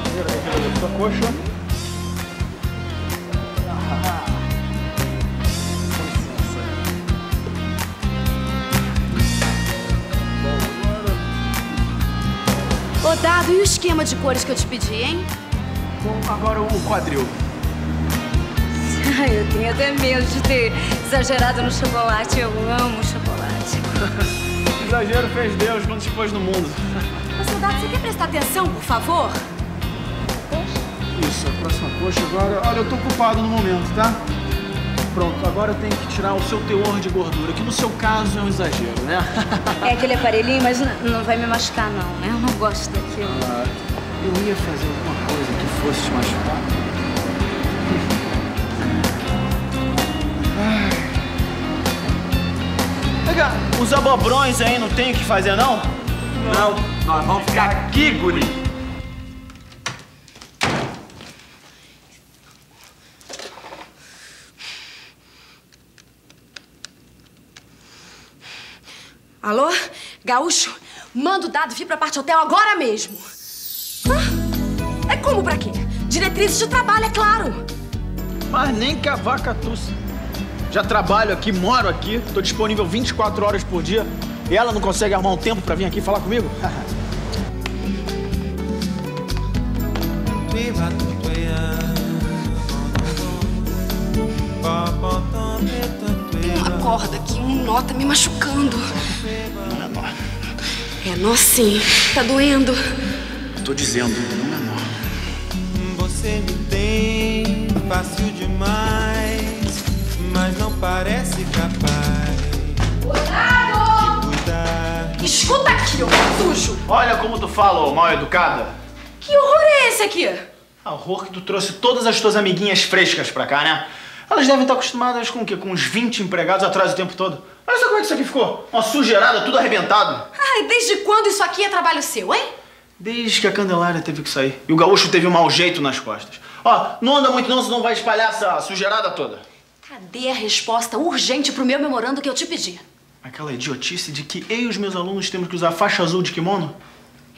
região da sua coxa. Ô, Dado, e o esquema de cores que eu te pedi, hein? Bom, agora o quadril. Ai, eu tenho até medo de ter exagerado no chocolate. Eu amo chocolate. Exagero fez Deus quando se pôs no mundo. Ô, soldado, você quer prestar atenção, por favor? Isso, a próxima coxa agora. Olha, eu tô ocupado no momento, tá? Pronto, agora eu tenho que tirar o seu teor de gordura, que no seu caso é um exagero, né? É aquele aparelhinho, mas não vai me machucar, não, né? Eu não gosto daquilo. Ah, eu ia fazer alguma coisa que fosse te machucar. Pega, os abobrões aí não tem o que fazer, não? Não, nós vamos ficar aqui, guri. Alô? Gaúcho? Manda o Dado vir pra parte hotel agora mesmo. Hã? É como pra quê? Diretrizes de trabalho, é claro. Mas nem que a vaca tussa. Já trabalho aqui, moro aqui, tô disponível 24 horas por dia. E ela não consegue arrumar um tempo pra vir aqui falar comigo? corda aqui, um nó tá me machucando. Não é nó. É nó sim. Tá doendo. Tô dizendo, não é nó. Você me tem fácil demais, mas não parece capaz de cuidar. Escuta aqui, ô sujo. Olha como tu fala, ô mal educada. Que horror é esse aqui? Ah, horror que tu trouxe todas as tuas amiguinhas frescas pra cá, né? Elas devem estar acostumadas com o quê? Com uns 20 empregados atrás o tempo todo. Olha só como é que isso aqui ficou. Uma sujeirada, tudo arrebentado. Ai, desde quando isso aqui é trabalho seu, hein? Desde que a Candelária teve que sair. E o gaúcho teve um mau jeito nas costas. Ó, não anda muito não, senão vai espalhar essa sujeirada toda. Cadê a resposta urgente pro meu memorando que eu te pedi? Aquela idiotice de que eu e os meus alunos temos que usar faixa azul de kimono?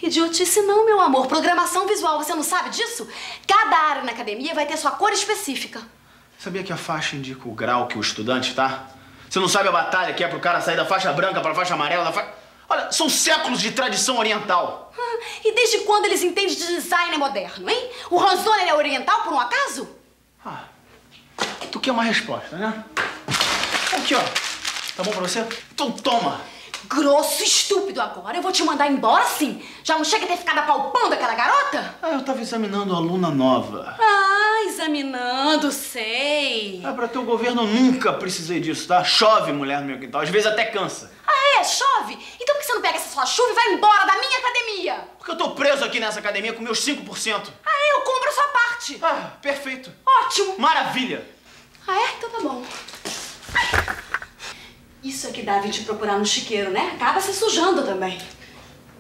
Idiotice não, meu amor. Programação visual, você não sabe disso? Cada área na academia vai ter sua cor específica. Sabia que a faixa indica o grau que o estudante tá? Você não sabe a batalha que é pro cara sair da faixa branca pra faixa amarela, da fa... Olha, são séculos de tradição oriental. Ah, E desde quando eles entendem de design moderno, hein? O Hans Donner é oriental, por um acaso? Ah, tu quer uma resposta, né? Aqui, ó. Tá bom pra você? Então toma. Grosso, estúpido agora. Eu vou te mandar embora, sim. Já não chega a ter ficado apalpando aquela garota? Ah, eu tava examinando a aluna nova. Ah, examinando, sei. Ah, pra teu governo eu nunca precisei disso, tá? Chove mulher no meu quintal, às vezes até cansa. Ah, é? Chove? Então por que você não pega essa sua chuva e vai embora da minha academia? Porque eu tô preso aqui nessa academia com meus 5%. Ah, é? Eu compro a sua parte. Ah, perfeito. Ótimo. Maravilha. Ah, é? Então tá bom. Isso é que dá vir te procurar no chiqueiro, né? Acaba se sujando também.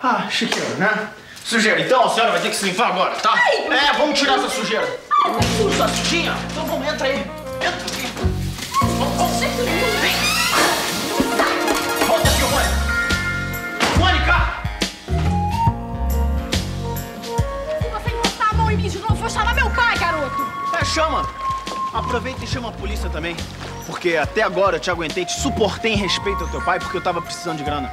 Ah, chiqueiro, né? Sujeira, então a senhora vai ter que se limpar agora, tá? Ai, É, vamos tirar essa sujeira. Sujinha? Então vamos, entra aí. Entra aqui. Vamos, vamos. Vem. Volta aqui, Mônica. Mônica! Se você encostar a mão em mim de novo, vou chamar meu pai, garoto. É, chama. Aproveita e chama a polícia também. Porque até agora eu te aguentei, te suportei em respeito ao teu pai, porque eu tava precisando de grana.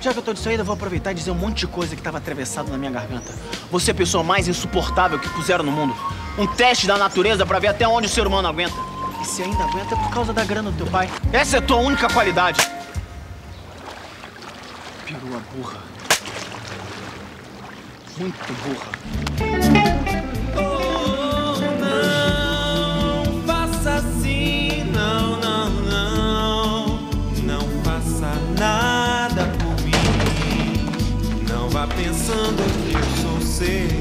Já que eu tô de saída, eu vou aproveitar e dizer um monte de coisa que tava atravessado na minha garganta. Você é a pessoa mais insuportável que puseram no mundo. Um teste da natureza pra ver até onde o ser humano aguenta. E se ainda aguenta é por causa da grana do teu pai. Essa é a tua única qualidade. Perua burra. Muito burra. Não faça assim, não, não, não. Não faça nada por mim. Não vá pensando que eu sou seu.